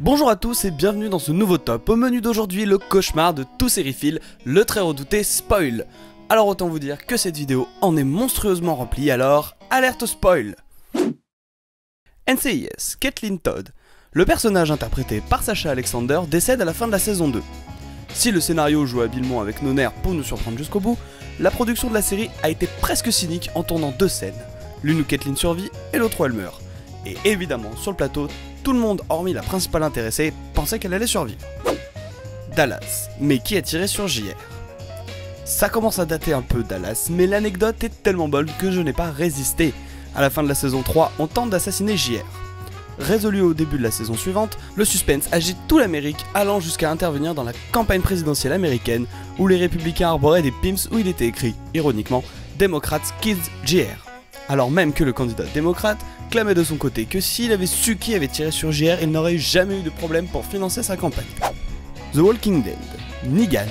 Bonjour à tous et bienvenue dans ce nouveau top. Au menu d'aujourd'hui, le cauchemar de tous sériphiles, le très redouté spoil. Alors autant vous dire que cette vidéo en est monstrueusement remplie, alors alerte spoil NCIS, Kathleen Todd. Le personnage interprété par Sacha Alexander décède à la fin de la saison 2. Si le scénario joue habilement avec nos nerfs pour nous surprendre jusqu'au bout, la production de la série a été presque cynique en tournant deux scènes. L'une où Kathleen survit et l'autre où elle meurt. Et évidemment, sur le plateau, tout le monde, hormis la principale intéressée, pensait qu'elle allait survivre. Dallas, mais qui a tiré sur JR Ça commence à dater un peu Dallas, mais l'anecdote est tellement bonne que je n'ai pas résisté. À la fin de la saison 3, on tente d'assassiner JR. Résolu au début de la saison suivante, le suspense agite tout l'Amérique, allant jusqu'à intervenir dans la campagne présidentielle américaine, où les républicains arboraient des pimps où il était écrit, ironiquement, Democrats Kids JR. Alors même que le candidat démocrate clamait de son côté que s'il avait su qui avait tiré sur JR, il n'aurait jamais eu de problème pour financer sa campagne. The Walking Dead, Negan,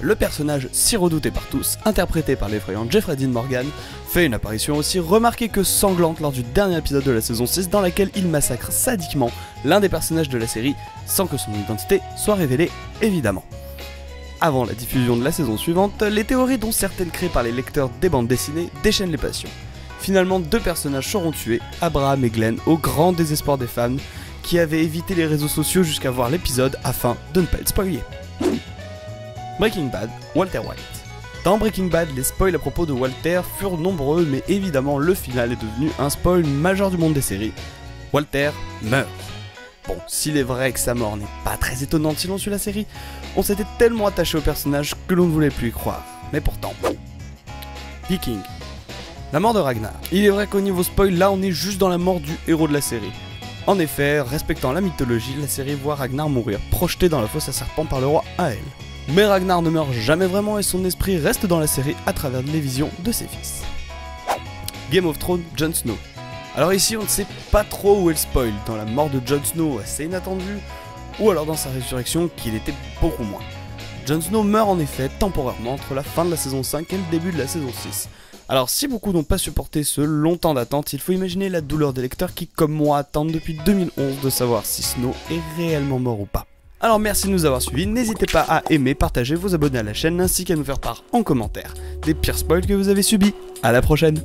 le personnage si redouté par tous, interprété par l'effrayant Jeffrey Dean Morgan, fait une apparition aussi remarquée que sanglante lors du dernier épisode de la saison 6 dans laquelle il massacre sadiquement l'un des personnages de la série sans que son identité soit révélée évidemment. Avant la diffusion de la saison suivante, les théories dont certaines créées par les lecteurs des bandes dessinées déchaînent les passions. Finalement, deux personnages seront tués, Abraham et Glenn, au grand désespoir des fans, qui avaient évité les réseaux sociaux jusqu'à voir l'épisode afin de ne pas être spoilés. Breaking Bad, Walter White. Dans Breaking Bad, les spoils à propos de Walter furent nombreux, mais évidemment le final est devenu un spoil majeur du monde des séries. Walter meurt. Bon, s'il est vrai que sa mort n'est pas très étonnante si l'on suit la série, on s'était tellement attaché au personnage que l'on ne voulait plus y croire. Mais pourtant. Viking. La mort de Ragnar. Il est vrai qu'au niveau spoil, là on est juste dans la mort du héros de la série. En effet, respectant la mythologie, la série voit Ragnar mourir, projeté dans la fosse à serpent par le roi Ael. Mais Ragnar ne meurt jamais vraiment et son esprit reste dans la série à travers les visions de ses fils. Game of Thrones, Jon Snow. Alors ici on ne sait pas trop où est le spoil, dans la mort de Jon Snow assez inattendue, ou alors dans sa résurrection qu'il était beaucoup moins. Jon Snow meurt en effet temporairement entre la fin de la saison 5 et le début de la saison 6. Alors si beaucoup n'ont pas supporté ce long temps d'attente, il faut imaginer la douleur des lecteurs qui comme moi attendent depuis 2011 de savoir si Snow est réellement mort ou pas. Alors merci de nous avoir suivis, n'hésitez pas à aimer, partager, vous abonner à la chaîne ainsi qu'à nous faire part en commentaire des pires spoils que vous avez subis. À la prochaine